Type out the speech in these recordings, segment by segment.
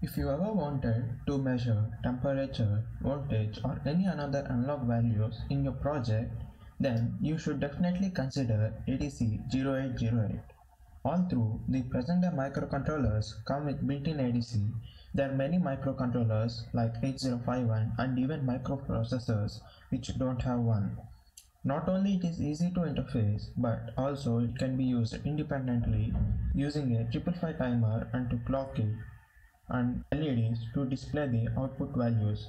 If you ever wanted to measure temperature, voltage or any another analog values in your project, then you should definitely consider ADC 0808. All through the present day microcontrollers come with built-in ADC. There are many microcontrollers like 8051 and even microprocessors which don't have one. Not only it is easy to interface, but also it can be used independently using a 555 timer and to clock it and LEDs to display the output values.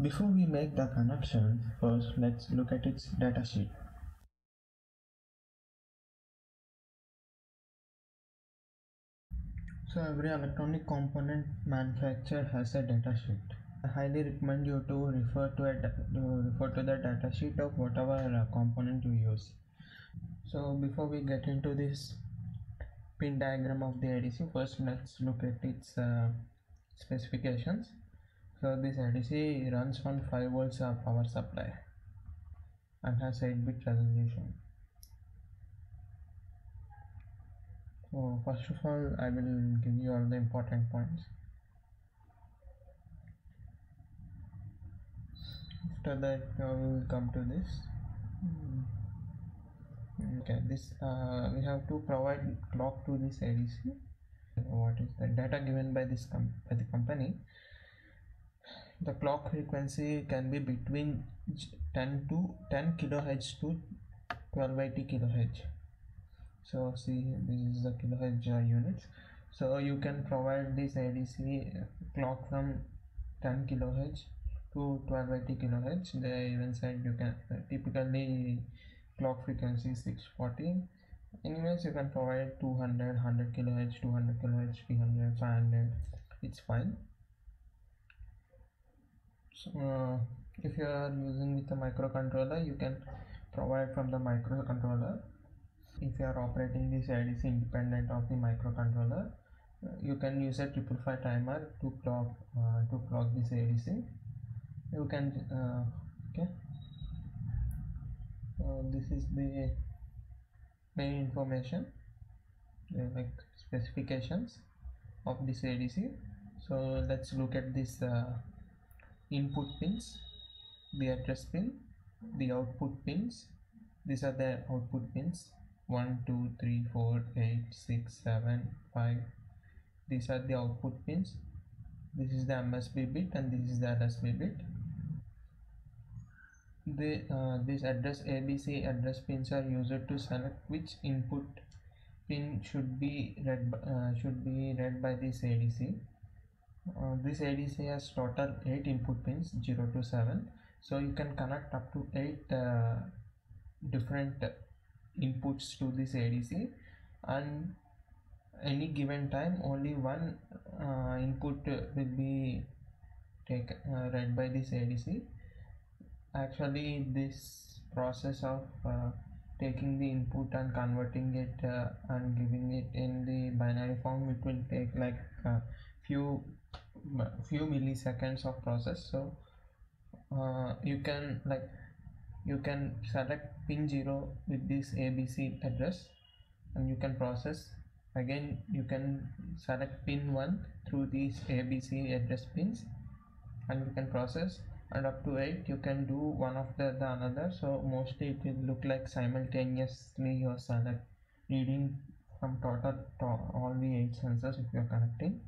Before we make the connection, first let's look at its datasheet. So every electronic component manufacturer has a datasheet. I highly recommend you to refer to it to refer to the datasheet of whatever uh, component you use. So before we get into this pin diagram of the ADC, first let's look at its uh, specifications. So this ADC runs on 5 volts of power supply and has 8 bit resolution. So first of all I will give you all the important points. After that I will come to this. Okay, this uh, we have to provide clock to this ADC. What is the data given by this by the company? The clock frequency can be between 10 to 10 kilohertz to 1280 kilohertz so see this is the kilohertz uh, units so you can provide this ADC clock from 10 kilohertz to 1280 kilohertz they even said you can uh, typically clock frequency 640 anyways you can provide 200 100 kilohertz 200 kilohertz 300 500 it's fine. So uh, if you are using with a microcontroller you can provide from the microcontroller. If you are operating this ADC independent of the microcontroller. Uh, you can use a triple five timer to clock uh, to clock this ADC you can uh, okay this is the main information uh, like specifications of this ADC so let's look at this uh, input pins the address pin the output pins. These are the output pins. 1 2 3 4 8 6 7 5 these are the output pins. This is the MSB bit and this is the LSB bit the uh, this address ABC address pins are used to select which input pin should be read uh, should be read by this ADC uh, this ADC has total 8 input pins 0 to 7 so you can connect up to 8 uh, different inputs to this ADC and any given time only one uh, input will be taken uh, read by this ADC actually this process of uh, taking the input and converting it uh, and giving it in the binary form it will take like a few few milliseconds of process. So uh, you can like you can select pin 0 with this ABC address and you can process. Again you can select pin 1 through these ABC address pins and you can process and up to 8 you can do one after the another. So mostly it will look like simultaneously you're select reading from total to all the 8 sensors if you're connecting.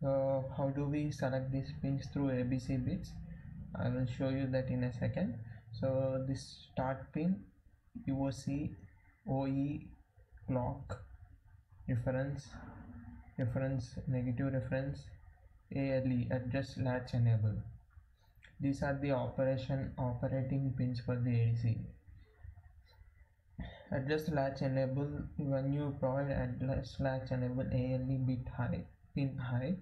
So how do we select these pins through ABC bits? I will show you that in a second. So this start pin EOC OE clock reference reference negative reference ALE address latch enable these are the operation operating pins for the ADC address latch enable when you provide address latch enable ALE bit high pin high.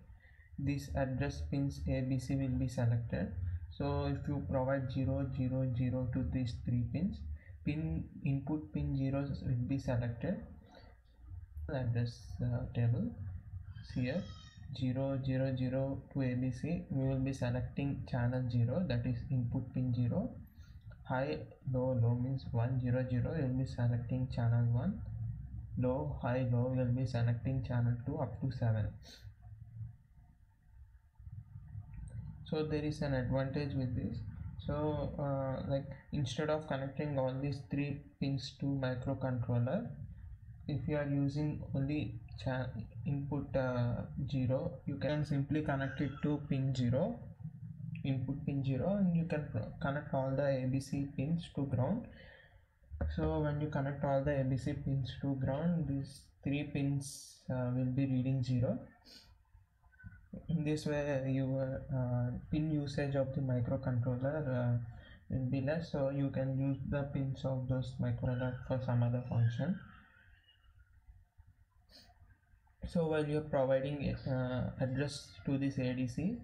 These address pins ABC will be selected. So if you provide 0 0 0 to these three pins pin input pin zeros will be selected. Address uh, table here 0 0 0 to abc we will be selecting channel 0 that is input pin 0 high low low means 1 0 0 you will be selecting channel 1 low high low will be selecting channel 2 up to 7 so there is an advantage with this. So uh, like instead of connecting all these three pins to microcontroller if you are using only input uh, 0 you can simply connect it to pin 0 input pin 0 and you can connect all the abc pins to ground. So when you connect all the abc pins to ground these three pins uh, will be reading 0 in this way your uh, pin usage of the microcontroller uh, will be less so you can use the pins of those microcontroller for some other function so while you're providing uh, address to this ADC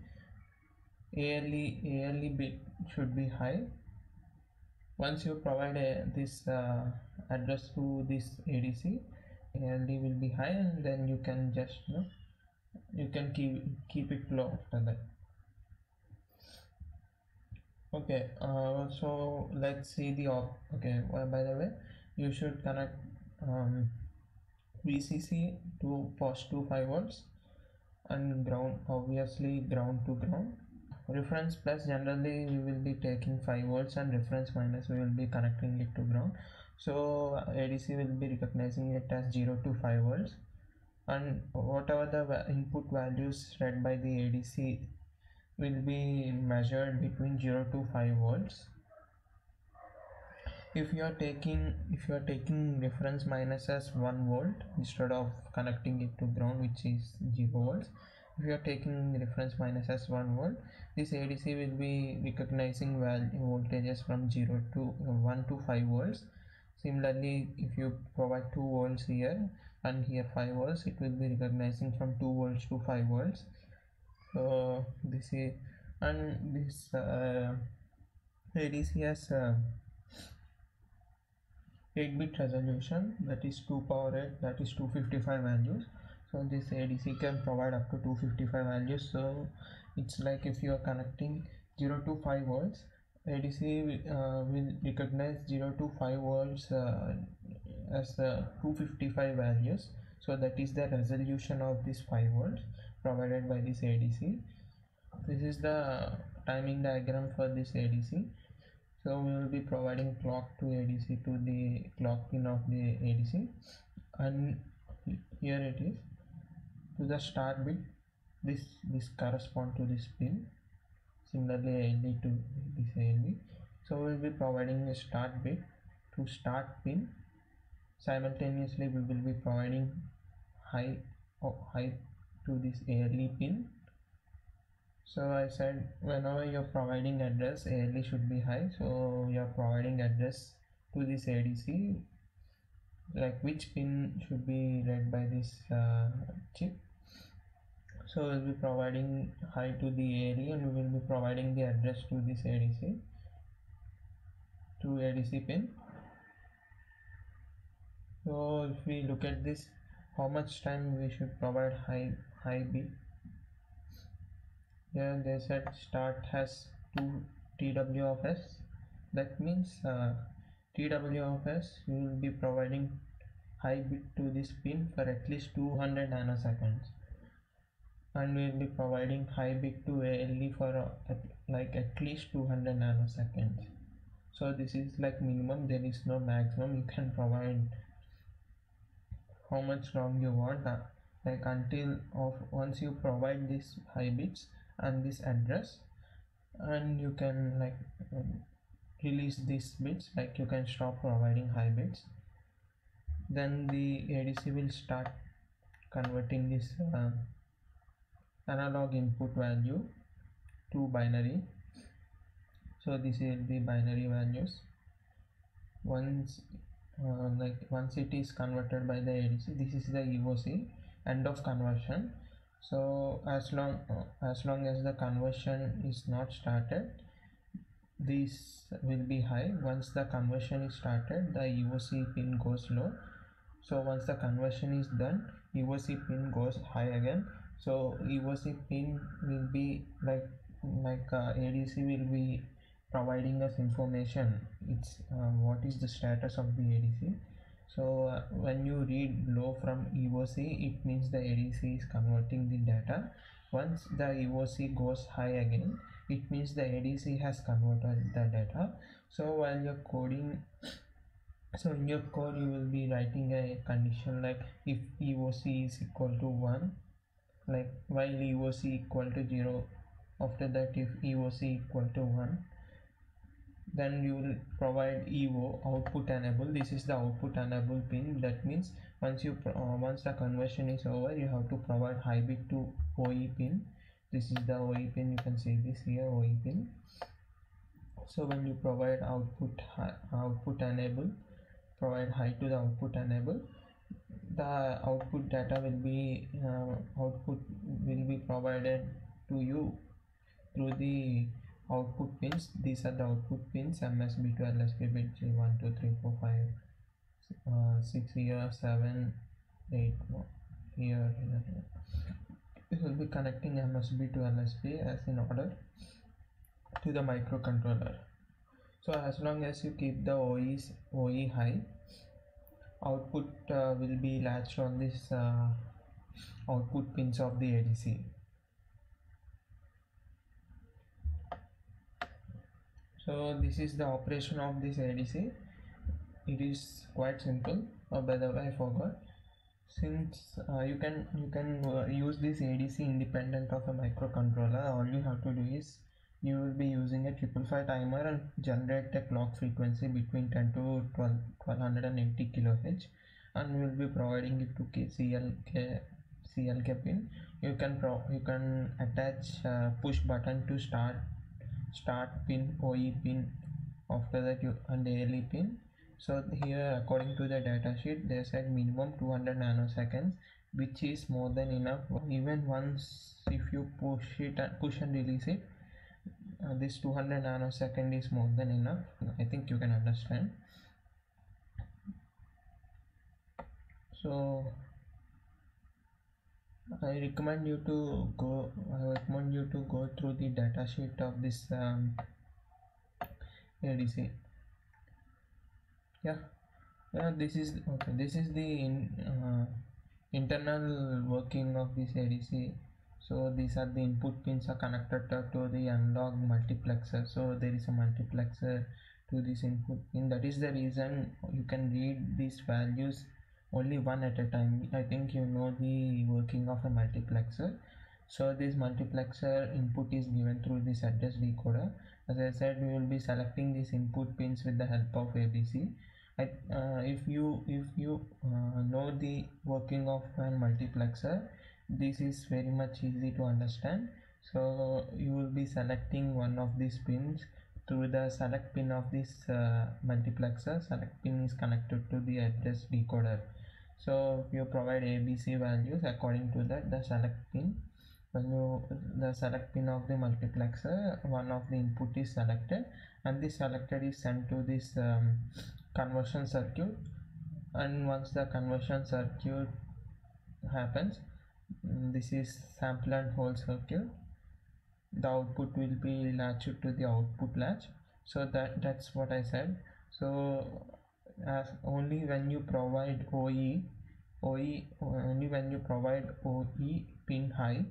ALE, ALE bit should be high. Once you provide a, this uh, address to this ADC ALE will be high and then you can just you, know, you can keep keep it low after that. Okay uh, so let's see the op okay well, by the way you should connect um, VCC to positive 5 volts and ground obviously ground to ground. Reference plus generally we will be taking 5 volts and reference minus we will be connecting it to ground. So ADC will be recognizing it as 0 to 5 volts. And whatever the input values read by the ADC will be measured between 0 to 5 volts if you are taking if you are taking reference minus as 1 volt instead of connecting it to ground which is 0 volts if you are taking reference minus as 1 volt this ADC will be recognizing value voltages from 0 to uh, 1 to 5 volts. Similarly if you provide 2 volts here and here 5 volts it will be recognizing from 2 volts to 5 volts. So this is and this uh, ADC has uh, 8 bit resolution that is 2 power 8 that is 255 values. So this ADC can provide up to 255 values. So it's like if you are connecting 0 to 5 volts ADC uh, will recognize 0 to 5 volts uh, as the 255 values. So that is the resolution of this 5 volts provided by this ADC this is the timing diagram for this ADC so we will be providing clock to ADC to the clock pin of the ADC and here it is. To the start bit this this correspond to this pin. Similarly ALE to this ALE so we will be providing a start bit to start pin. Simultaneously we will be providing high oh, high to this ALE pin so I said whenever you're providing address ALE should be high. So you're providing address to this ADC like which pin should be read by this uh, chip. So we'll be providing high to the ALE and we will be providing the address to this ADC to ADC pin. So if we look at this how much time we should provide high high bit here they said start has 2 tw of s. That means uh, tw of s we will be providing high bit to this pin for at least 200 nanoseconds. And we will be providing high bit to ALE for uh, at, like at least 200 nanoseconds. So this is like minimum. There is no maximum. You can provide how much long you want uh, like until of once you provide these high bits and this address. And you can like um, release these bits. Like you can stop providing high bits. Then the ADC will start converting this uh, analog input value to binary. So this is the binary values. Once uh, like once it is converted by the ADC this is the EOC end of conversion so as long as long as the conversion is not started this will be high. Once the conversion is started the EOC pin goes low. So once the conversion is done EOC pin goes high again. So EOC pin will be like like uh, ADC will be providing us information. It's uh, what is the status of the ADC so uh, when you read low from EOC it means the ADC is converting the data. Once the EOC goes high again it means the adc has converted the data. So while you're coding so in your code you will be writing a condition like if eoc is equal to 1 like while eoc equal to 0 after that if eoc equal to 1 then you will provide evo output enable this is the output enable pin. That means once you uh, once the conversion is over you have to provide high bit to oe pin. This is the oe pin. You can see this here oe pin. So when you provide output output enable provide high to the output enable the output data will be uh, output will be provided to you through the output pins. These are the output pins msb to lsb bit 1 2 3 4 5 uh, 6 here 7 8 here, here, here. It will be connecting msb to lsb as in order to the microcontroller. So as long as you keep the OEs, OE high output uh, will be latched on this uh, output pins of the ADC so this is the operation of this ADC it is quite simple. Oh, by the way I forgot. Since uh, you can you can uh, use this ADC independent of a microcontroller all you have to do is you will be using a triple five timer and generate a clock frequency between 10 to 12 1280 kilohertz and will be providing it to CLK CLK pin. You can pro you can attach uh, push button to start start pin OE pin after that you and ALE pin. So here according to the datasheet they said minimum 200 nanoseconds which is more than enough. Even once if you push it and push and release it uh, this 200 nanosecond is more than enough. I think you can understand. So I recommend you to go I recommend you to go through the datasheet of this um, ADC yeah. Yeah this is okay this is the in, uh, internal working of this ADC so these are the input pins are connected to the analog multiplexer. So there is a multiplexer to this input pin. That is the reason you can read these values only one at a time. I think you know the working of a multiplexer. So this multiplexer input is given through this address decoder. As i said we will be selecting these input pins with the help of abc I, uh, if you if you uh, know the working of a multiplexer this is very much easy to understand. So you will be selecting one of these pins. Through the select pin of this uh, multiplexer select pin is connected to the address decoder so you provide abc values according to that the select pin. When you the select pin of the multiplexer one of the input is selected and this selected is sent to this um, conversion circuit. And once the conversion circuit happens this is sample and hold circuit. The output will be latched to the output latch. So that that's what i said. So as only when you provide oe oe only when you provide oe pin high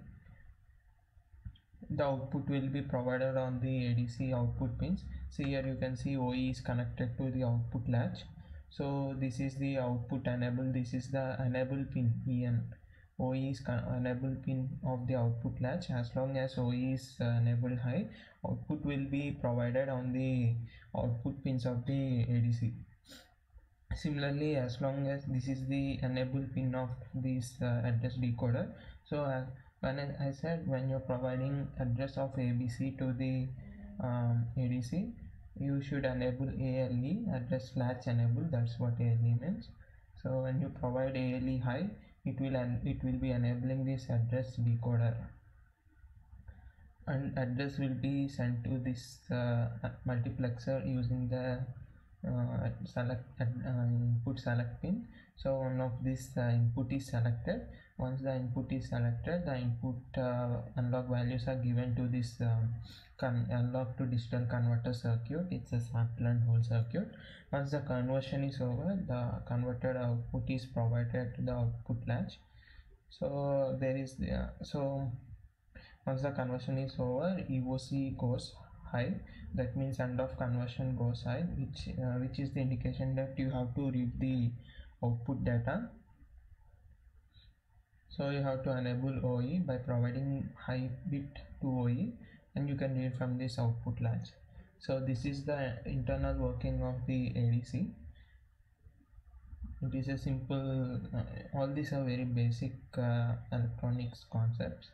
the output will be provided on the adc output pins. So here you can see oe is connected to the output latch. So this is the output enable this is the enable pin en OE is enable pin of the output latch. As long as OE is uh, enabled high output will be provided on the output pins of the ADC similarly as long as this is the enable pin of this uh, address decoder so uh, when I, said when you're providing address of ABC to the um, ADC you should enable ALE address latch enable that's what ALE means. So when you provide ALE high it will it will be enabling this address decoder. And address will be sent to this uh, multiplexer using the uh, select uh, input select pin. So one of this uh, input is selected. Once the input is selected the input uh, analog values are given to this um, analog to digital converter circuit. It's a sample and hold circuit. Once the conversion is over the converted output is provided to the output latch. So there is the so once the conversion is over eoc goes high. That means end of conversion goes high which uh, which is the indication that you have to read the output data. So you have to enable OE by providing high bit to OE and you can read from this output latch. So this is the internal working of the ADC it is a simple uh, all these are very basic uh, electronics concepts